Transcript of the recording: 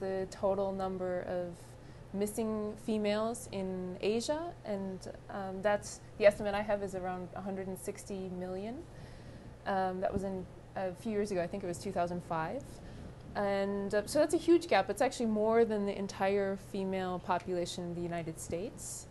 the total number of missing females in Asia, and um, that's the estimate I have is around 160 million. Um, that was in a few years ago. I think it was 2005. And uh, so that's a huge gap. It's actually more than the entire female population in the United States.